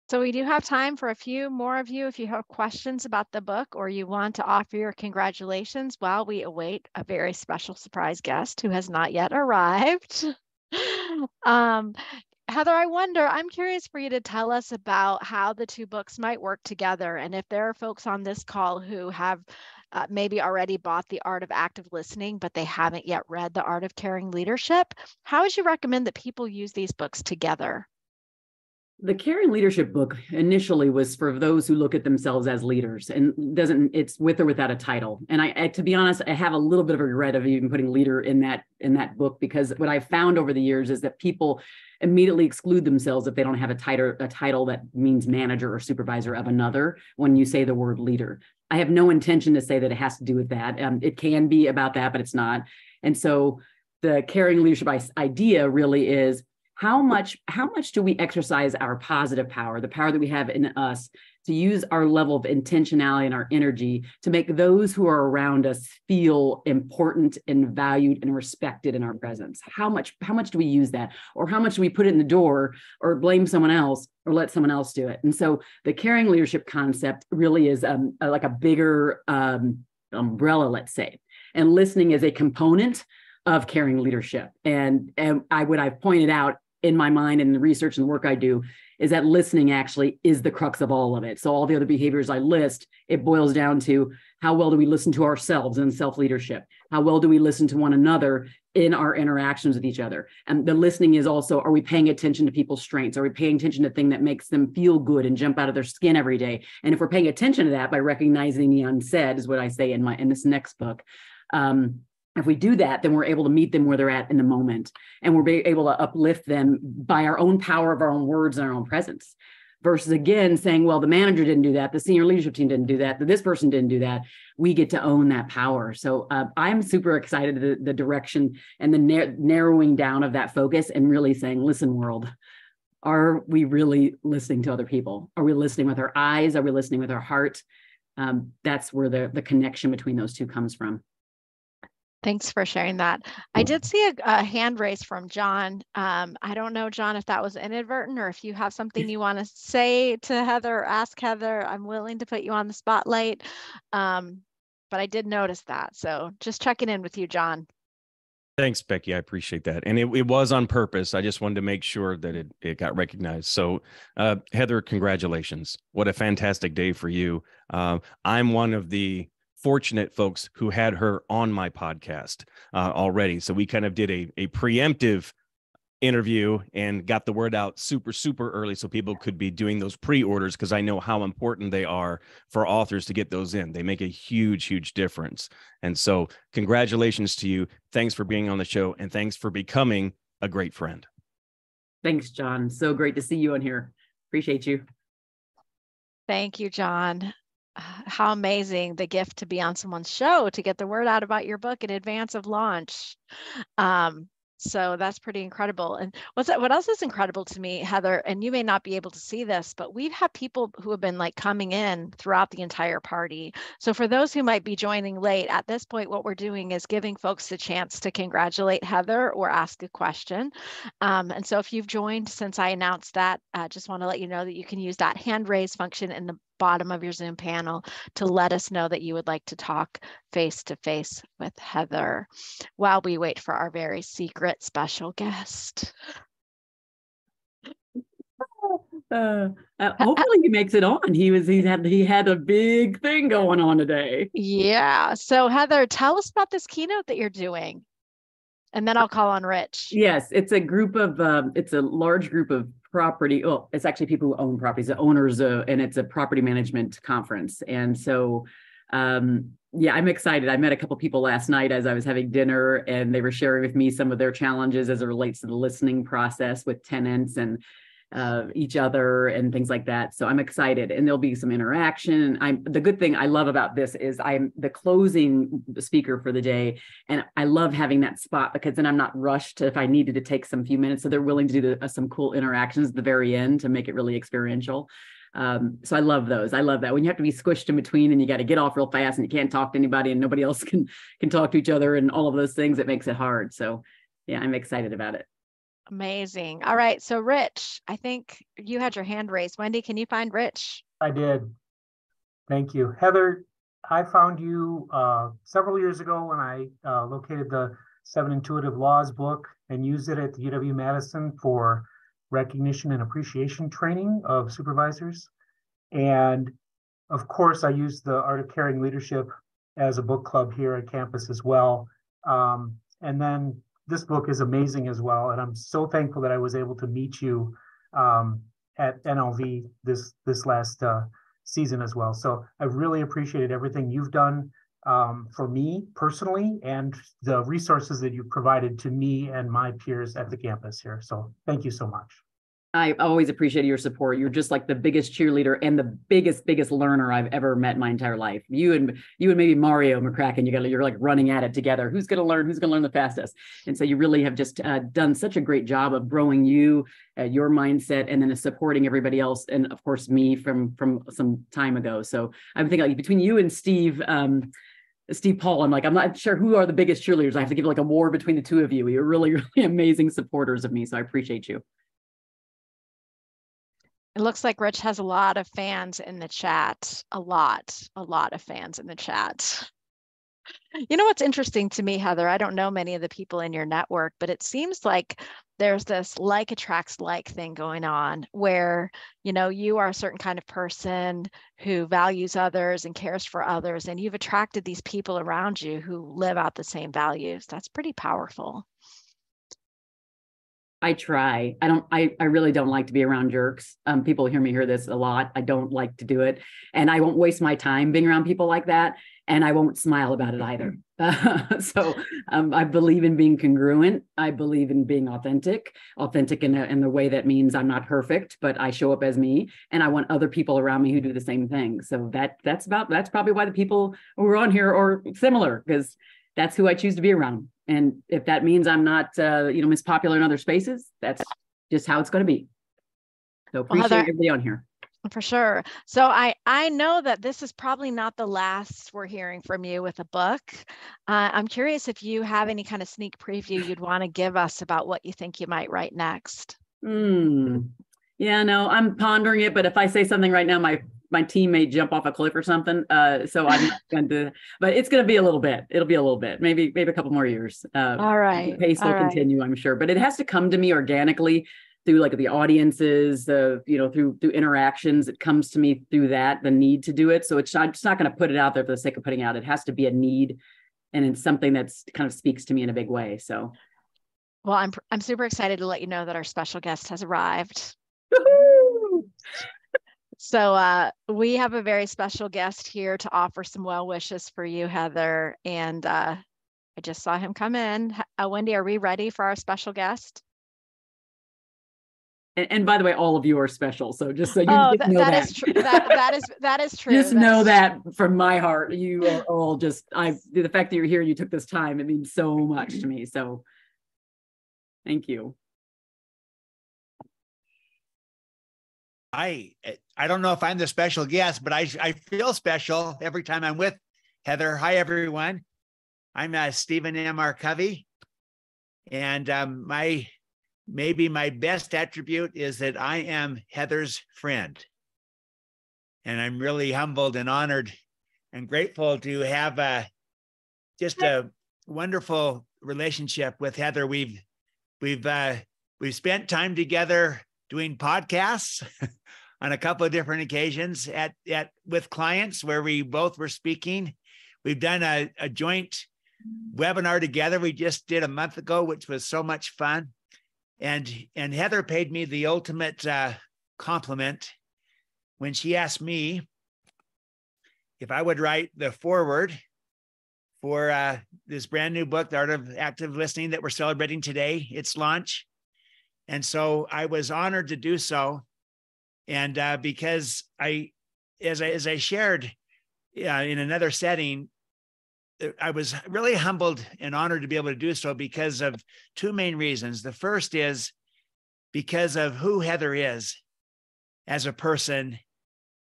[SPEAKER 1] So we do have time for a few more of you if you have questions about the book or you want to offer your congratulations while we await a very special surprise guest who has not yet arrived. um, Heather, I wonder, I'm curious for you to tell us about how the two books might work together. And if there are folks on this call who have uh, maybe already bought The Art of Active Listening, but they haven't yet read The Art of Caring Leadership, how would you recommend that people use these books together?
[SPEAKER 2] The caring leadership book initially was for those who look at themselves as leaders and doesn't it's with or without a title. And I, I, to be honest i have a little bit of regret of even putting leader in that in that book because what i've found over the years is that people immediately exclude themselves if they don't have a title a title that means manager or supervisor of another when you say the word leader. I have no intention to say that it has to do with that. Um, it can be about that but it's not. And so the caring leadership idea really is how much how much do we exercise our positive power the power that we have in us to use our level of intentionality and our energy to make those who are around us feel important and valued and respected in our presence? How much how much do we use that? Or how much do we put it in the door or blame someone else or let someone else do it? And so the caring leadership concept really is um, like a bigger um, umbrella let's say. And listening is a component of caring leadership. And and i would I've pointed out in my mind and the research and the work I do is that listening actually is the crux of all of it. So all the other behaviors I list, it boils down to how well do we listen to ourselves in self-leadership? How well do we listen to one another in our interactions with each other? And the listening is also, are we paying attention to people's strengths? Are we paying attention to thing that makes them feel good and jump out of their skin every day? And if we're paying attention to that by recognizing the unsaid, is what I say in my in this next book. Um, if we do that, then we're able to meet them where they're at in the moment. And we're able to uplift them by our own power of our own words and our own presence. Versus again saying, well, the manager didn't do that, the senior leadership team didn't do that, this person didn't do that. We get to own that power. So uh, I'm super excited the, the direction and the na- narrowing down of that focus and really saying, listen, world, are we really listening to other people? Are we listening with our eyes? Are we listening with our heart? Um, that's where the, the connection between those two comes from.
[SPEAKER 1] Thanks for sharing that. I did see a, a hand raise from John. Um, I don't know, John, if that was inadvertent or if you have something you want to say to Heather or ask Heather. I'm willing to put you on the spotlight. Um, but I did notice that. So just checking in with you, John.
[SPEAKER 13] Thanks, Becky. I appreciate that. And it, it was on purpose. I just wanted to make sure that it, it got recognized. So, uh, Heather, congratulations. What a fantastic day for you. Uh, I'm one of the fortunate folks who had her on my podcast uh, already. So we kind of did a, a preemptive interview and got the word out super super early so people could be doing those pre-orders because I know how important they are for authors to get those in. They make a huge huge difference. And so congratulations to you. Thanks for being on the show and thanks for becoming a great friend.
[SPEAKER 2] Thanks John. So great to see you on here. Appreciate you.
[SPEAKER 1] Thank you, John how amazing the gift to be on someone's show to get the word out about your book in advance of launch. Um, so that's pretty incredible. And what's that, what else is incredible to me, Heather, and you may not be able to see this, but we've had people who have been like coming in throughout the entire party. So for those who might be joining late, at this point, what we're doing is giving folks the chance to congratulate Heather or ask a question. Um, and so if you've joined since I announced that, I uh, just want to let you know that you can use that hand raise function in the bottom of your Zoom panel to let us know that you would like to talk face to face with Heather while we wait for our very secret special guest.
[SPEAKER 2] Uh, uh, hopefully he makes it on. He was he had he had a big thing going on today.
[SPEAKER 1] Yeah. So Heather, tell us about this keynote that you're doing. And then I'll call on Rich.
[SPEAKER 2] Yes, it's a group of um, it's a large group of property. Oh, it's actually people who own properties, the owners, and it's a property management conference. And so, um, yeah, I'm excited. I met a couple people last night as I was having dinner, and they were sharing with me some of their challenges as it relates to the listening process with tenants and uh, each other and things like that. So I'm excited, and there'll be some interaction. I'm the good thing I love about this is I'm the closing speaker for the day, and I love having that spot because then I'm not rushed if I needed to take some few minutes. So they're willing to do the, uh, some cool interactions at the very end to make it really experiential. Um, so I love those. I love that when you have to be squished in between and you got to get off real fast and you can't talk to anybody and nobody else can can talk to each other and all of those things. It makes it hard. So yeah, I'm excited about it.
[SPEAKER 1] Amazing. All right. So, Rich, I think you had your hand raised. Wendy, can you find Rich?
[SPEAKER 14] I did. Thank you. Heather, I found you uh, several years ago when I uh, located the Seven Intuitive Laws book and used it at the UW Madison for recognition and appreciation training of supervisors. And of course, I used the Art of Caring Leadership as a book club here at campus as well. Um, and then this book is amazing as well, and I'm so thankful that I was able to meet you um, at NLV this this last uh, season as well. So I really appreciated everything you've done um, for me personally, and the resources that you provided to me and my peers at the campus here. So thank you so much.
[SPEAKER 2] I always appreciate your support. You're just like the biggest cheerleader and the biggest, biggest learner I've ever met my entire life. You and you and maybe Mario McCracken, you got you're like running at it together. Who's going to learn? Who's going to learn the fastest? And so you really have just uh, done such a great job of growing you, uh, your mindset, and then supporting everybody else, and of course me from from some time ago. So I'm thinking like between you and Steve. Um, Steve Paul, I'm like, I'm not sure who are the biggest cheerleaders. I have to give like a war between the two of you. You're really, really amazing supporters of me. So I appreciate you.
[SPEAKER 1] It looks like Rich has a lot of fans in the chat. A lot, a lot of fans in the chat. You know what's interesting to me, Heather? I don't know many of the people in your network, but it seems like there's this like attracts like thing going on where, you know, you are a certain kind of person who values others and cares for others, and you've attracted these people around you who live out the same values. That's pretty powerful.
[SPEAKER 2] I try. I don't, I, I really don't like to be around jerks. Um, people hear me hear this a lot. I don't like to do it. And I won't waste my time being around people like that. And I won't smile about it either. Uh, so um, I believe in being congruent. I believe in being authentic, authentic in, a, in the way that means I'm not perfect, but I show up as me. And I want other people around me who do the same thing. So that that's about, that's probably why the people who are on here are similar because that's who I choose to be around. And if that means I'm not, uh, you know, Miss Popular in other spaces, that's just how it's going to be. So appreciate well, everybody on here.
[SPEAKER 1] For sure. So I I know that this is probably not the last we're hearing from you with a book. Uh, I'm curious if you have any kind of sneak preview you'd want to give us about what you think you might write next.
[SPEAKER 2] Hmm. Yeah, no, I'm pondering it, but if I say something right now, my my team may jump off a cliff or something. Uh, so I'm not going to, but it's going to be a little bit. It'll be a little bit, maybe maybe a couple more years.
[SPEAKER 1] Uh, All right,
[SPEAKER 2] the pace will
[SPEAKER 1] right.
[SPEAKER 2] continue, I'm sure, but it has to come to me organically through like the audiences, the you know through through interactions. It comes to me through that the need to do it. So it's I'm just not going to put it out there for the sake of putting out. It has to be a need, and it's something that's kind of speaks to me in a big way. So.
[SPEAKER 1] Well, I'm I'm super excited to let you know that our special guest has arrived. So uh, we have a very special guest here to offer some well wishes for you, Heather. And uh, I just saw him come in. Uh, Wendy, are we ready for our special guest?
[SPEAKER 2] And, and by the way, all of you are special. So just so you
[SPEAKER 1] oh,
[SPEAKER 2] know that,
[SPEAKER 1] that is true. That, that is that is true.
[SPEAKER 2] just
[SPEAKER 1] That's
[SPEAKER 2] know that from my heart, you are all just I the fact that you're here, and you took this time, it means so much to me. So thank you.
[SPEAKER 15] I I don't know if I'm the special guest, but I I feel special every time I'm with Heather. Hi everyone, I'm uh, Stephen M. R. Covey, and um, my maybe my best attribute is that I am Heather's friend, and I'm really humbled and honored and grateful to have a uh, just a wonderful relationship with Heather. We've we've uh, we've spent time together doing podcasts on a couple of different occasions at, at with clients where we both were speaking. We've done a, a joint webinar together. We just did a month ago, which was so much fun. And and Heather paid me the ultimate uh, compliment when she asked me if I would write the foreword for uh, this brand new book, The Art of Active Listening, that we're celebrating today, its launch. And so I was honored to do so. And uh, because I, as I, as I shared uh, in another setting, uh, I was really humbled and honored to be able to do so because of two main reasons. The first is because of who Heather is as a person,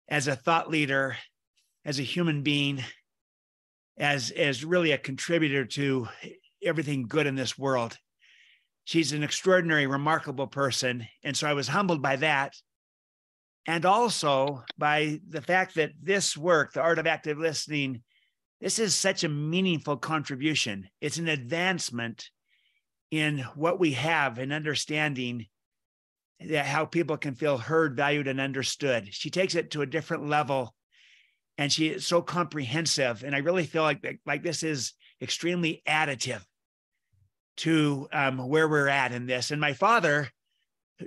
[SPEAKER 15] as a thought leader, as a human being, as, as really a contributor to everything good in this world she's an extraordinary, remarkable person. And so I was humbled by that. And also by the fact that this work, The Art of Active Listening, this is such a meaningful contribution. It's an advancement in what we have in understanding that how people can feel heard, valued, and understood. She takes it to a different level and she is so comprehensive. And I really feel like, like this is extremely additive to um, where we're at in this. And my father,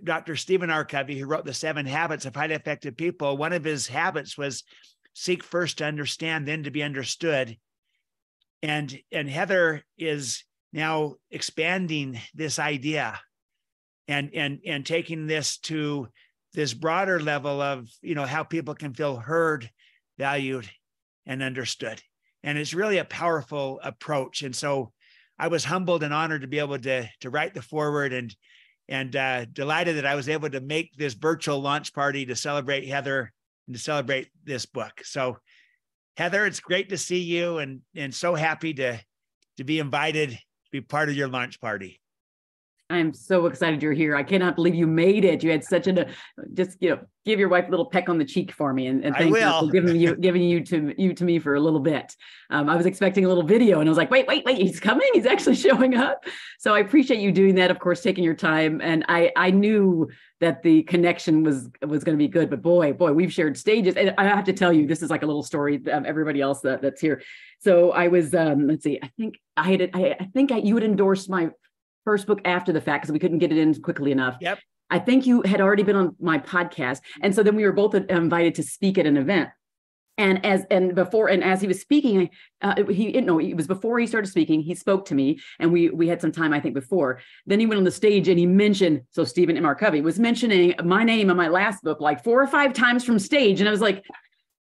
[SPEAKER 15] Dr. Stephen R. Covey, who wrote The Seven Habits of Highly Effective People, one of his habits was seek first to understand, then to be understood. And, and Heather is now expanding this idea and and and taking this to this broader level of you know how people can feel heard valued and understood and it's really a powerful approach and so i was humbled and honored to be able to to write the foreword and and uh, delighted that i was able to make this virtual launch party to celebrate heather and to celebrate this book. So heather it's great to see you and and so happy to to be invited to be part of your launch party
[SPEAKER 2] I'm so excited you're here. I cannot believe you made it. You had such a just you know give your wife a little peck on the cheek for me and, and thank you for giving you giving you to you to me for a little bit. Um, I was expecting a little video and I was like, wait, wait, wait, he's coming. He's actually showing up. So I appreciate you doing that. Of course, taking your time. And I I knew that the connection was was going to be good. But boy, boy, we've shared stages. And I have to tell you, this is like a little story. Um, everybody else that, that's here. So I was um, let's see. I think I had I, I think I, you had endorsed my first book after the fact because we couldn't get it in quickly enough.
[SPEAKER 15] Yep.
[SPEAKER 2] I think you had already been on my podcast. And so then we were both invited to speak at an event. And as and before and as he was speaking, uh, he no, it was before he started speaking. He spoke to me, and we we had some time I think before. Then he went on the stage and he mentioned so Stephen M. R. Covey was mentioning my name in my last book like four or five times from stage, and I was like,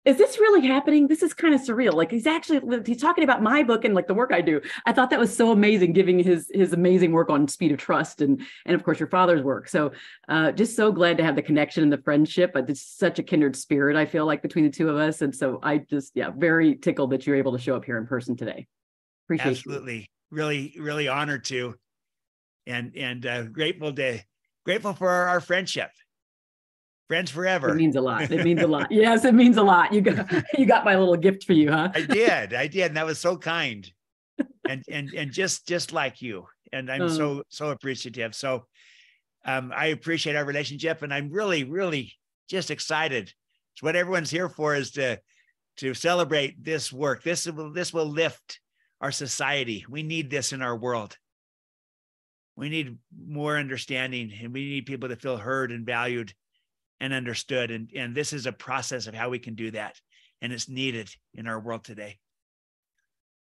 [SPEAKER 2] is this really happening? This is kind of surreal. Like he's actually he's talking about my book and like the work I do. I thought that was so amazing, giving his his amazing work on speed of trust and and of course your father's work. So uh, just so glad to have the connection and the friendship. But it's such a kindred spirit. I feel like between the two of us, and so I just yeah very tickled that you're able to show up here in person today. Appreciate
[SPEAKER 15] absolutely you. really really honored to, and and uh, grateful to grateful for our, our friendship friends forever.
[SPEAKER 2] It means a lot. It means a lot. Yes, it means a lot. You got you got my little gift for you, huh?
[SPEAKER 15] I did. I did. And that was so kind. And and and just just like you. And I'm so oh. so appreciative. So um, I appreciate our relationship and I'm really, really just excited. It's what everyone's here for is to to celebrate this work. This will this will lift our society. We need this in our world. We need more understanding and we need people to feel heard and valued and understood. And, and this is a process of how we can do that. And it's needed in our world today.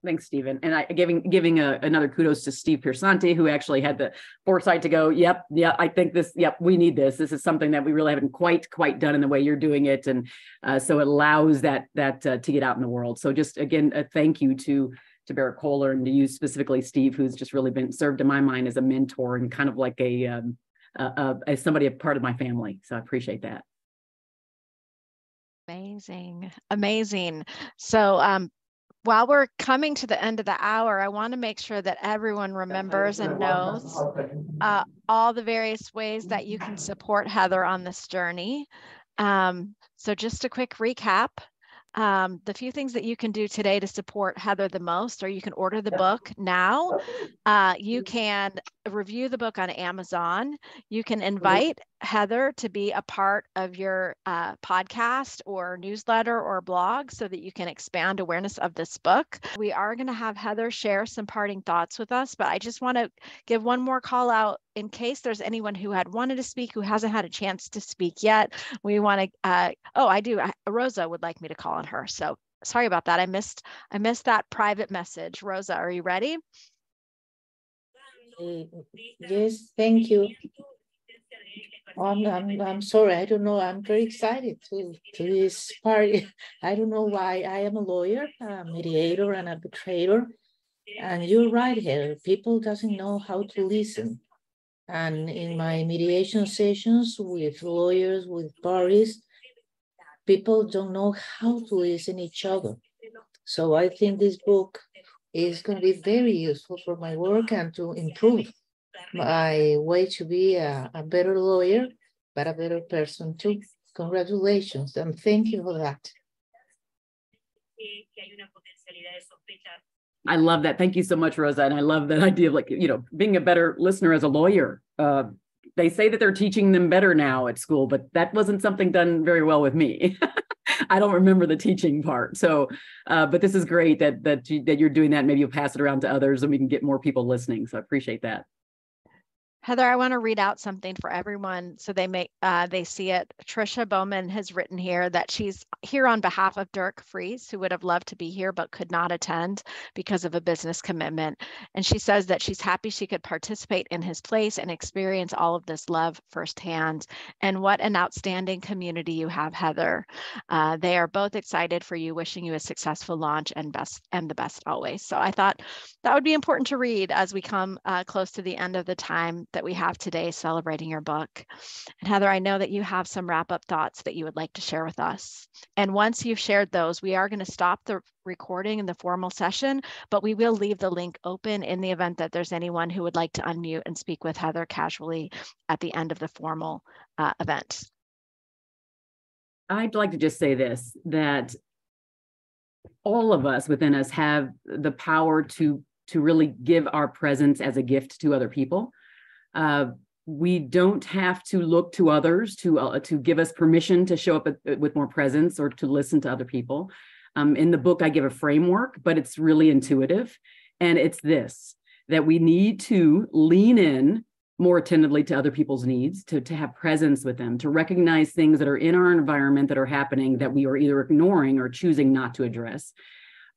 [SPEAKER 2] Thanks, Stephen. And I giving giving a, another kudos to Steve Piersanti, who actually had the foresight to go, yep, yeah, I think this, yep, we need this. This is something that we really haven't quite quite done in the way you're doing it, and uh, so it allows that that uh, to get out in the world. So just again, a thank you to to Berrett-Koehler and to you specifically, Steve, who's just really been served in my mind as a mentor and kind of like a um, uh, uh, as somebody a part of my family. So I appreciate that.
[SPEAKER 1] Amazing, amazing. So um, while we're coming to the end of the hour, I want to make sure that everyone remembers and knows uh, all the various ways that you can support Heather on this journey. Um, so just a quick recap. Um, the few things that you can do today to support Heather the most or you can order the book now. Uh, you can review the book on Amazon. You can invite Heather to be a part of your uh, podcast or newsletter or blog so that you can expand awareness of this book. We are going to have Heather share some parting thoughts with us, but I just want to give one more call out in case there's anyone who had wanted to speak who hasn't had a chance to speak yet. We want to, uh, oh, I do. Rosa would like me to call on her. So sorry about that. I missed, I missed that private message. Rosa, are you ready?
[SPEAKER 16] Yes, thank you. Oh, I'm, I'm, I'm sorry, I don't know. I'm very excited to, to this party. I don't know why. I am a lawyer, a mediator, and arbitrator. And you're right here. People doesn't know how to listen. And in my mediation sessions with lawyers, with parties, people don't know how to listen each other. So I think this book is going to be very useful for my work and to improve my way to be a, a better lawyer, but a better person too. Congratulations and thank you for that.
[SPEAKER 2] I love that. Thank you so much, Rosa. And I love that idea of like, you know, being a better listener as a lawyer. Uh, they say that they're teaching them better now at school, but that wasn't something done very well with me. I don't remember the teaching part. So, uh, but this is great that that you, that you're doing that. Maybe you'll pass it around to others, and we can get more people listening. So I appreciate that.
[SPEAKER 1] Heather, I want to read out something for everyone so they make uh, they see it. Trisha Bowman has written here that she's here on behalf of Dirk Fries, who would have loved to be here but could not attend because of a business commitment. And she says that she's happy she could participate in his place and experience all of this love firsthand. And what an outstanding community you have, Heather. Uh, they are both excited for you, wishing you a successful launch and best and the best always. So I thought that would be important to read as we come uh, close to the end of the time that we have today celebrating your book. And Heather, I know that you have some wrap up thoughts that you would like to share with us. And once you've shared those, we are going to stop the recording in the formal session, but we will leave the link open in the event that there's anyone who would like to unmute and speak with Heather casually at the end of the formal uh, event.
[SPEAKER 2] I'd like to just say this that all of us within us have the power to to really give our presence as a gift to other people uh, we don't have to look to others to uh, to give us permission to show up at, with more presence or to listen to other people. Um, in the book, I give a framework, but it's really intuitive, and it's this: that we need to lean in more attentively to other people's needs, to, to have presence with them, to recognize things that are in our environment that are happening that we are either ignoring or choosing not to address,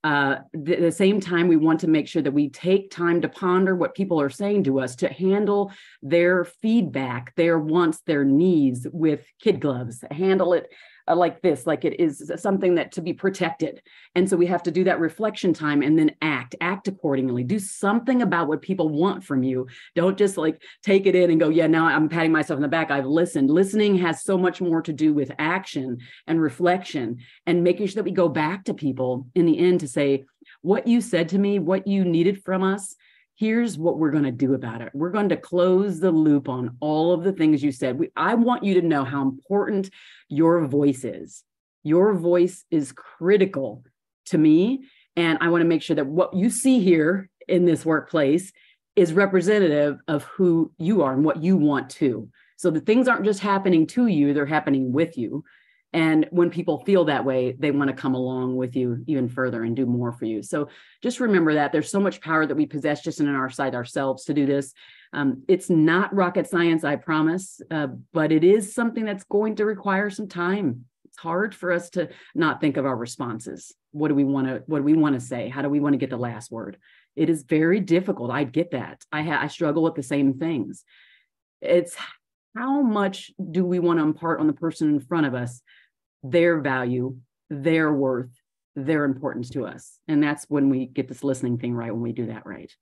[SPEAKER 2] uh, the, the same time, we want to make sure that we take time to ponder what people are saying to us, to handle their feedback, their wants, their needs with kid gloves, handle it uh, like this, like it is something that to be protected. And so we have to do that reflection time and then act, act accordingly, do something about what people want from you. Don't just like take it in and go, yeah, now I'm patting myself in the back. I've listened. Listening has so much more to do with action and reflection and making sure that we go back to people in the end to say, what you said to me, what you needed from us, here's what we're going to do about it. We're going to close the loop on all of the things you said. We, I want you to know how important your voice is. Your voice is critical to me. And I want to make sure that what you see here in this workplace is representative of who you are and what you want to. So the things aren't just happening to you, they're happening with you. And when people feel that way, they want to come along with you even further and do more for you. So just remember that there's so much power that we possess just in our side ourselves to do this. Um, it's not rocket science, I promise, uh, but it is something that's going to require some time. It's hard for us to not think of our responses. What do we want to What do we want to say? How do we want to get the last word? It is very difficult. I get that. I ha- I struggle with the same things. It's how much do we want to impart on the person in front of us their value, their worth, their importance to us. And that's when we get this listening thing right, when we do that right.